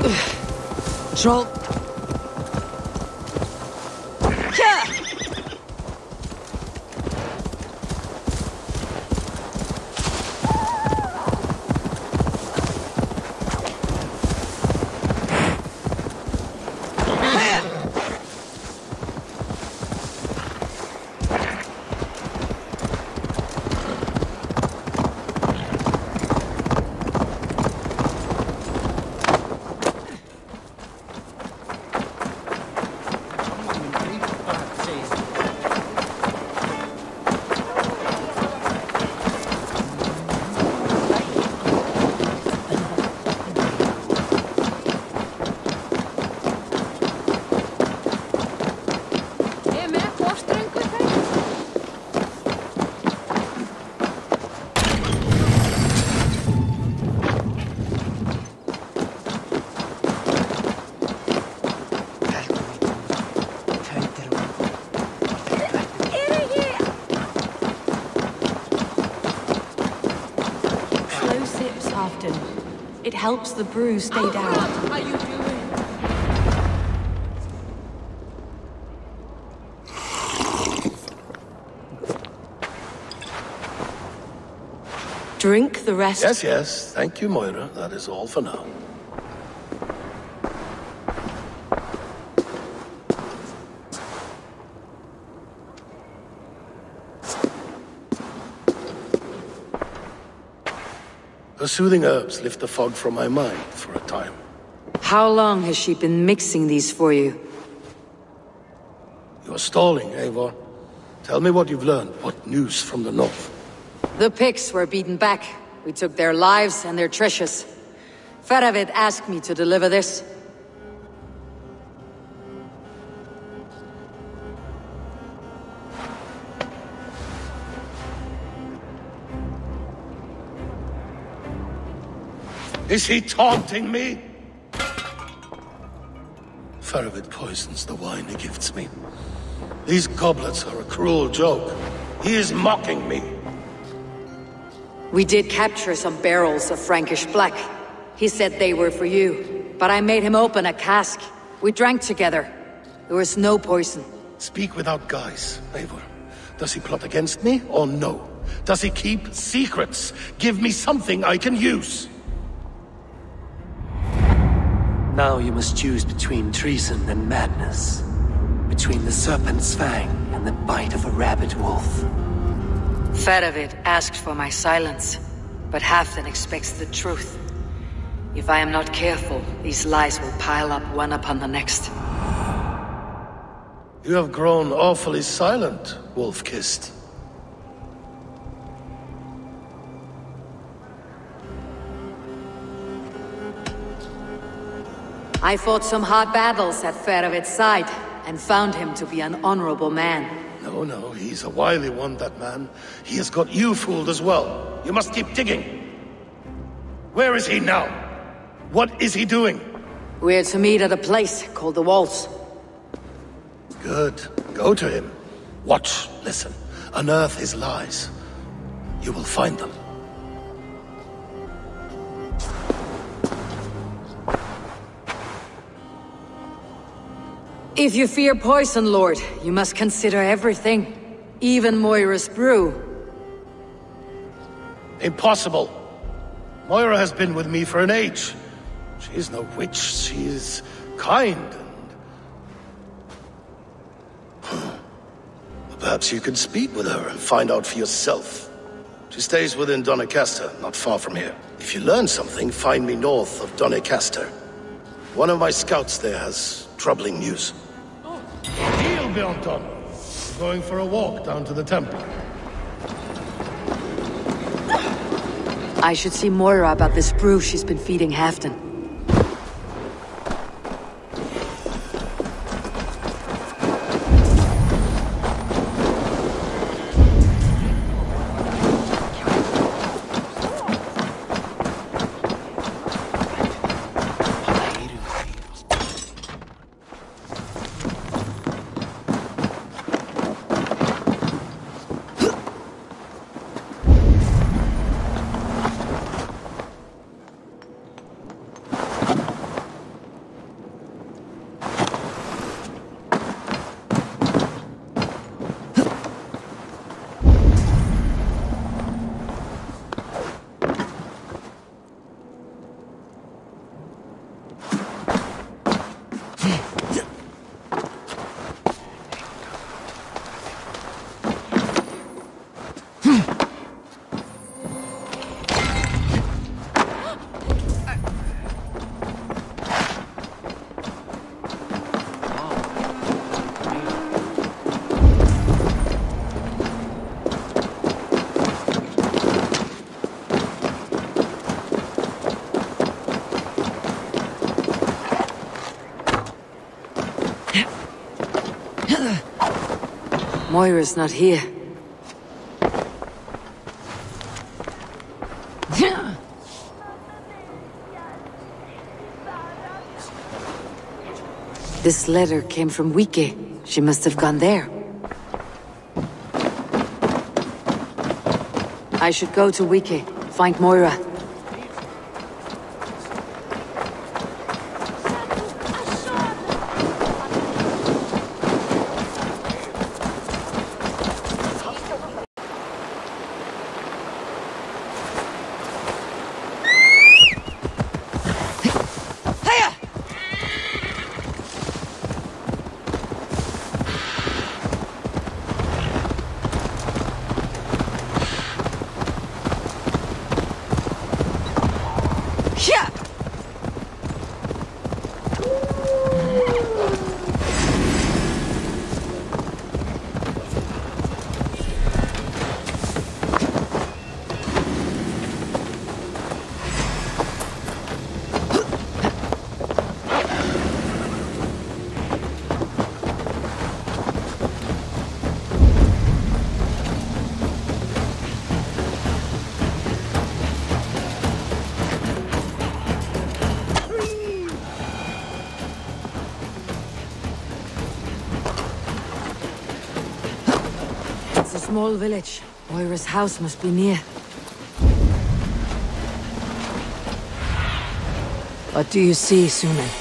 Troll helps the brew stay oh, down. What are you doing? Drink the rest. Yes, yes. Thank you, Moira. That is all for now. The soothing herbs lift the fog from my mind for a time. How long has she been mixing these for you? You're stalling, Eivor. Tell me what you've learned. What news from the north? The Picts were beaten back. We took their lives and their treasures. Faravid asked me to deliver this. Is he taunting me? Faravid poisons the wine he gifts me. These goblets are a cruel joke. He is mocking me. We did capture some barrels of Frankish black. He said they were for you, but I made him open a cask. We drank together. There was no poison. Speak without guise, Eivor. Does he plot against me, or no? Does he keep secrets? Give me something I can use. Now you must choose between treason and madness. Between the serpent's fang and the bite of a rabid wolf. Faravid asked for my silence, but Halfdan expects the truth. If I am not careful, these lies will pile up one upon the next. You have grown awfully silent, Wolf-Kissed. I fought some hard battles at Faravid's side, and found him to be an honorable man. No, no, he's a wily one, that man. He has got you fooled as well. You must keep digging. Where is he now? What is he doing? We're to meet at a place called the Walls. Good. Go to him. Watch, listen. Unearth his lies. You will find them. If you fear poison, Lord, you must consider everything. Even Moira's brew. Impossible. Moira has been with me for an age. She is no witch. She is kind and... Perhaps you could speak with her and find out for yourself. She stays within Doncaster, not far from here. If you learn something, find me north of Doncaster. One of my scouts there has troubling news. Deal, Bjornton. Going for a walk down to the temple. I should see Moira about this brew she's been feeding Halfdan. Moira's not here. This letter came from Wike. She must have gone there. I should go to Wike, find Moira. Small village. Moira's house must be near. What do you see, Synin?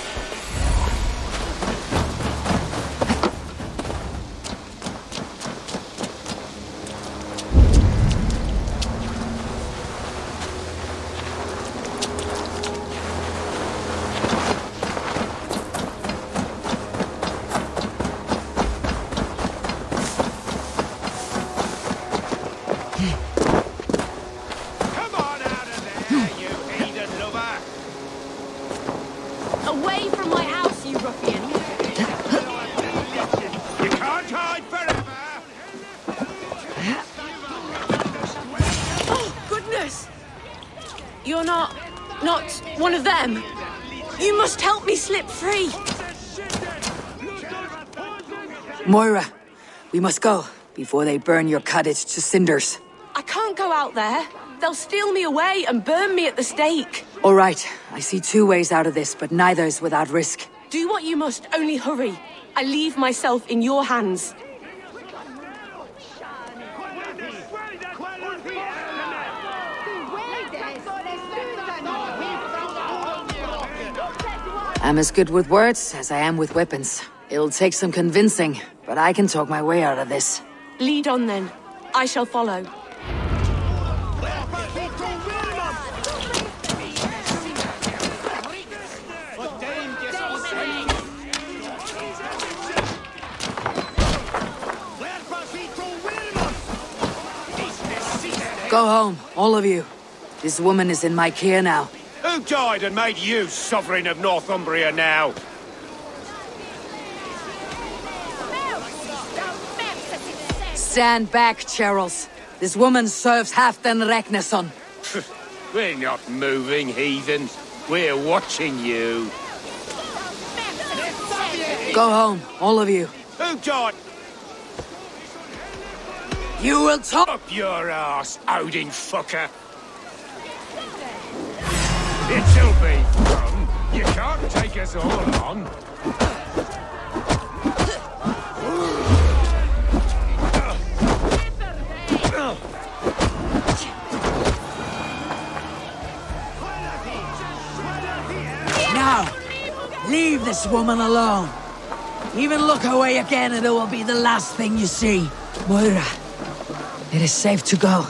Moira, we must go before they burn your cottage to cinders. I can't go out there. They'll steal me away and burn me at the stake. All right. I see two ways out of this, but neither is without risk. Do what you must, only hurry. I leave myself in your hands. I'm as good with words as I am with weapons. It'll take some convincing, but I can talk my way out of this. Lead on then. I shall follow. Go home, all of you. This woman is in my care now. Who died and made you sovereign of Northumbria now? Stand back, Charles. This woman serves Halfdan Ragnarsson. We're not moving, heathens. We're watching you. Go home, all of you. Who died? You will talk- Up your ass, Odin fucker! It'll be. You can't take us all on. Now, leave this woman alone. Even look away again and it will be the last thing you see. Moira, it is safe to go.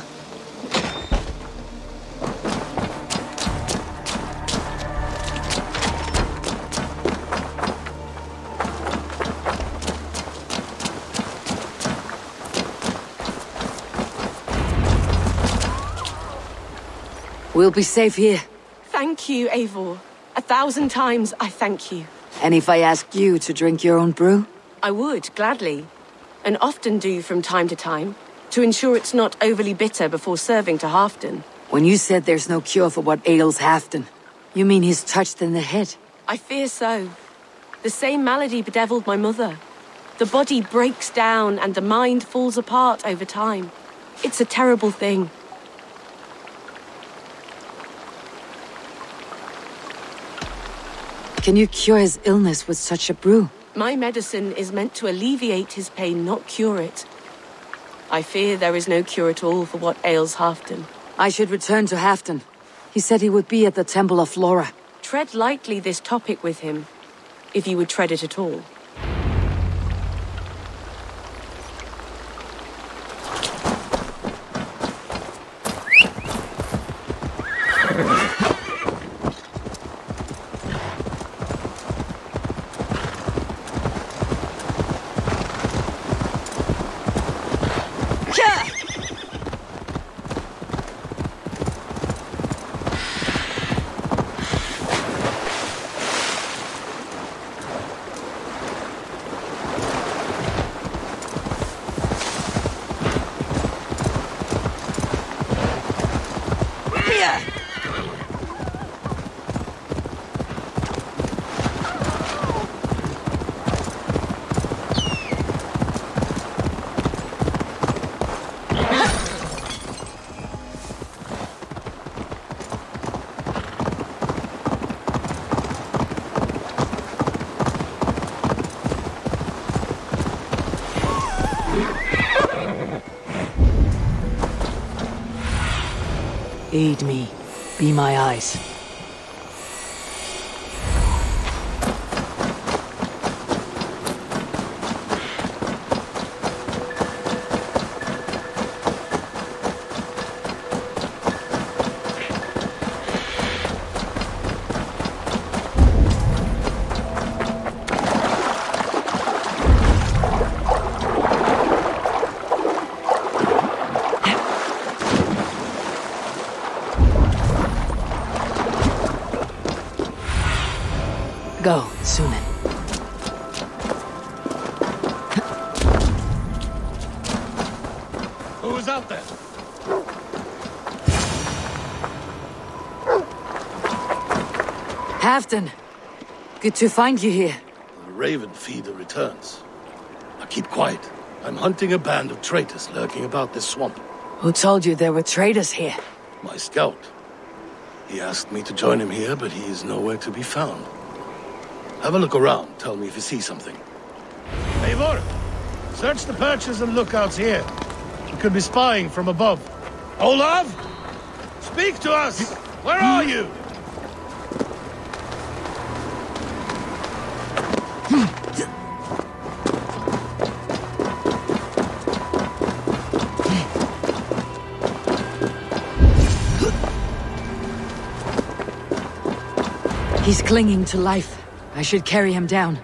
We'll be safe here. Thank you, Eivor. A thousand times I thank you. And if I ask you to drink your own brew? I would, gladly. And often do from time to time, to ensure it's not overly bitter before serving to Halfdan. When you said there's no cure for what ails Halfdan, you mean he's touched in the head? I fear so. The same malady bedeviled my mother. The body breaks down and the mind falls apart over time. It's a terrible thing. Can you cure his illness with such a brew? My medicine is meant to alleviate his pain, not cure it. I fear there is no cure at all for what ails Halfdan. I should return to Halfdan. He said he would be at the Temple of Flora. Tread lightly this topic with him, if you would tread it at all. Aid me. Be my eyes. Go, Synin. Who is out there? Halfdan! Good to find you here. The Raven feeder returns. Now keep quiet. I'm hunting a band of traitors lurking about this swamp. Who told you there were traitors here? My scout. He asked me to join him here, but he is nowhere to be found. Have a look around. Tell me if you see something. Eivor! Search the perches and lookouts here. We could be spying from above. Olav! Speak to us! Where are you? He's clinging to life. I should carry him down.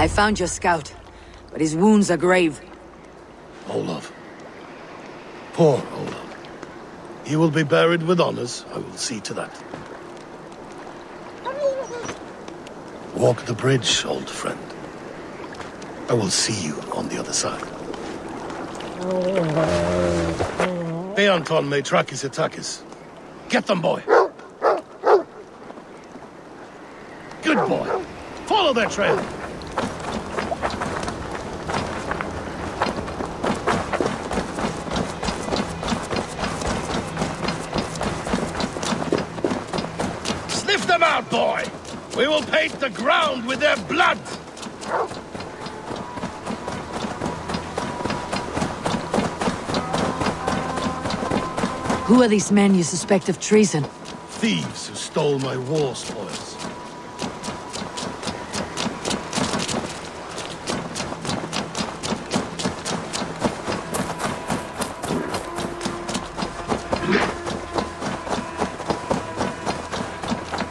I found your scout, but his wounds are grave. Olaf. Poor Olaf. He will be buried with honors. I will see to that. Walk the bridge, old friend. I will see you on the other side. Beanton Matrakis attackers. Get them, boy! Good boy. Follow their trail. Sniff them out, boy! We will paint the ground with their blood! Who are these men you suspect of treason? Thieves who stole my war spoils.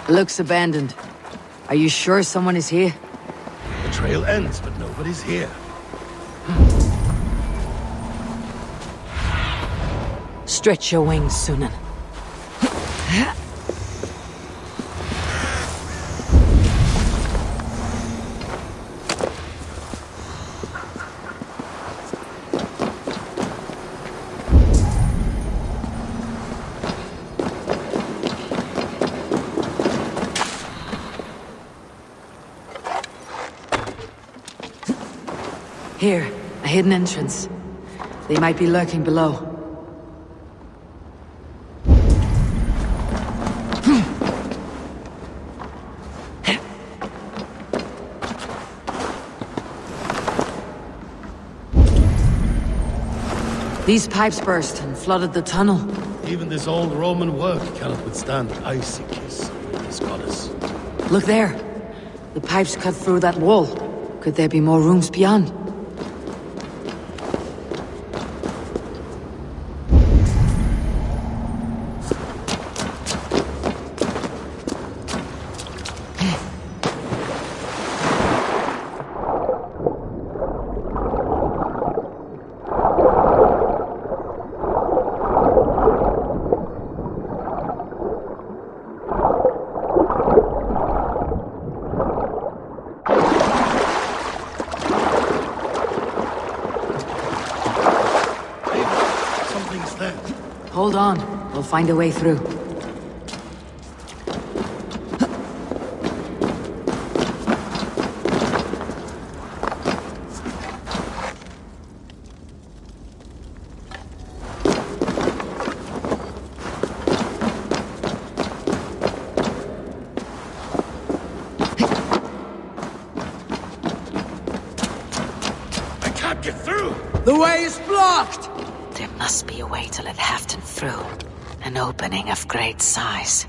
Looks abandoned. Are you sure someone is here? The trail ends, but nobody's here. Stretch your wings, Synin. Here, a hidden entrance. They might be lurking below. These pipes burst and flooded the tunnel. Even this old Roman work cannot withstand the icy kiss of this goddess. Look there. The pipes cut through that wall. Could there be more rooms beyond? Something's there. Hold on. We'll find a way through. I can't get through! The way is blocked! There must be a way to let Halfdan through. An opening of great size.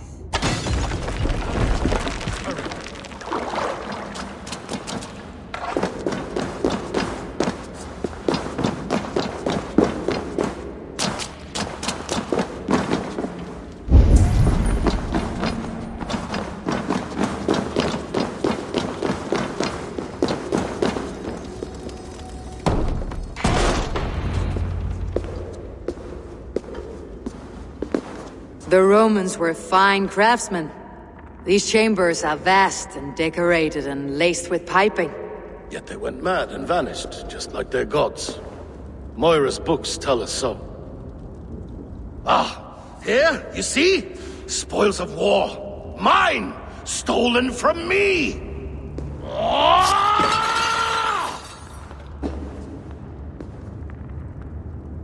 Romans were fine craftsmen. These chambers are vast and decorated and laced with piping. Yet they went mad and vanished, just like their gods. Moira's books tell us so. Ah, here, you see? Spoils of war. Mine! Stolen from me! Ah!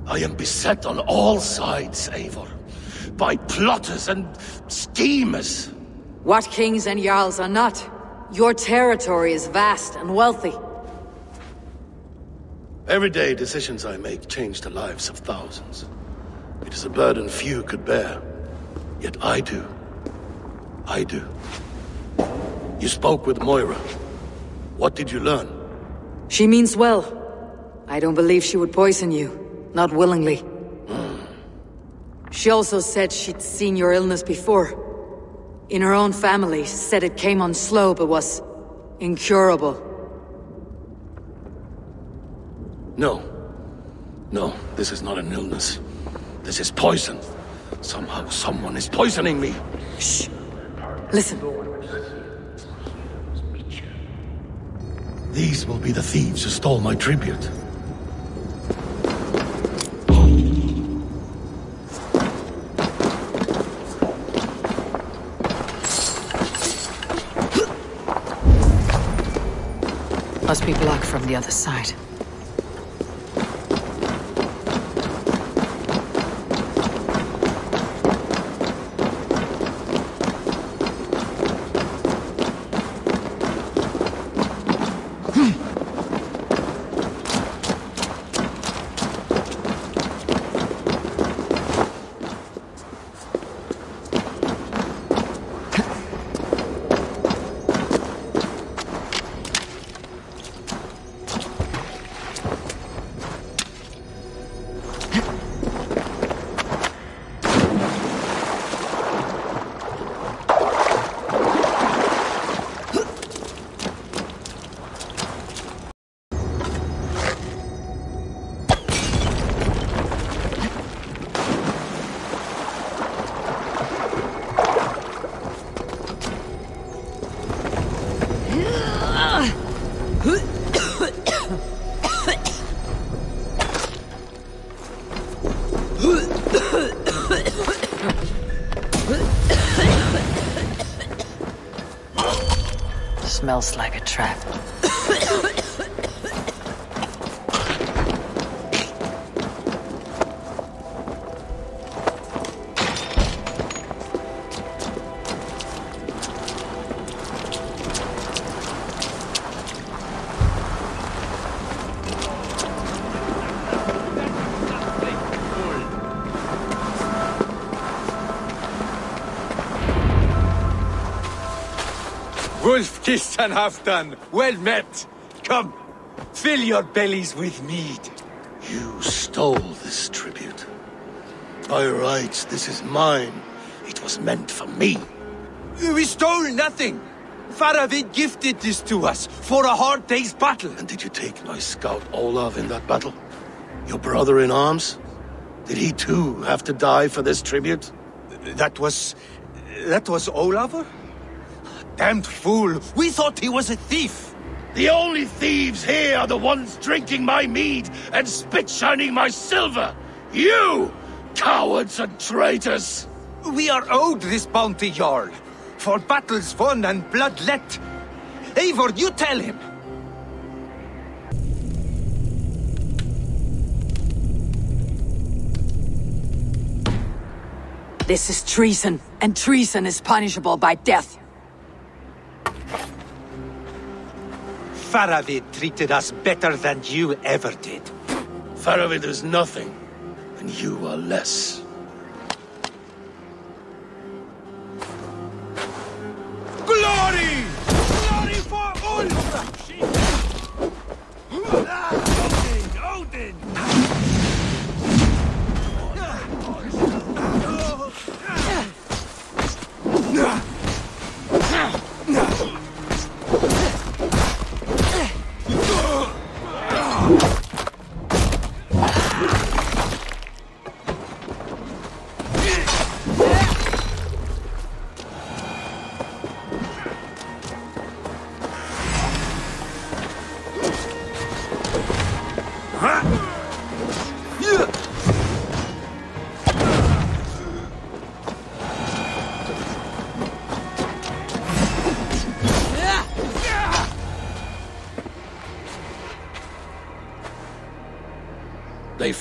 I am beset on all sides, Eivor. By plotters and schemers. What kings and jarls are not? Your territory is vast and wealthy. Everyday decisions I make change the lives of thousands. It is a burden few could bear. Yet I do. I do. You spoke with Moira. What did you learn? She means well. I don't believe she would poison you. Not willingly. She also said she'd seen your illness before. In her own family, said it came on slow but was incurable. No. No, this is not an illness. This is poison. Somehow someone is poisoning me. Shh. Listen. These will be the thieves who stole my tribute. The other side. Smells like a trap. And Halfdan, well met. Come, fill your bellies with mead. You stole this tribute. By rights, this is mine. It was meant for me. We stole nothing. Faravid gifted this to us for a hard day's battle. And did you take my scout Olav in that battle? Your brother in arms? Did he too have to die for this tribute? That was... that was Olafur? Damned fool! We thought he was a thief! The only thieves here are the ones drinking my mead and spit shining my silver! You! Cowards and traitors! We are owed this bounty, Jarl. For battles won and blood let. Eivor, you tell him! This is treason, and treason is punishable by death. Faravid treated us better than you ever did. Faravid is nothing, and you are less.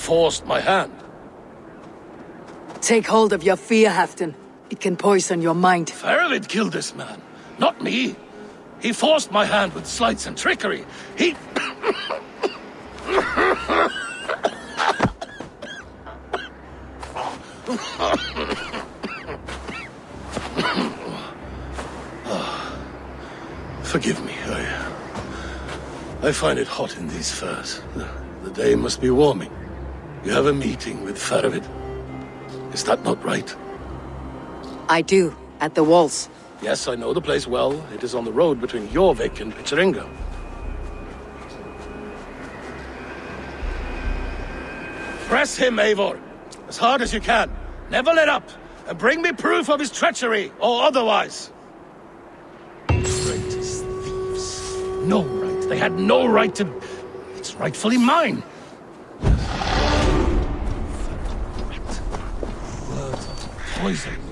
Forced my hand. Take hold of your fear, Halfdan. It can poison your mind. Faravid killed this man, not me. He forced my hand with sleights and trickery. He... Forgive me, I... I find it hot in these furs. The, the day must be warming. You have a meeting with Faravid. Is that not right? I do, at the walls. Yes, I know the place well. It is on the road between Jorvik and Picheringa. Press him, Eivor. As hard as you can. Never let up. And bring me proof of his treachery, or otherwise. Traitors, thieves. No right. They had no right to... It's rightfully mine. Poison.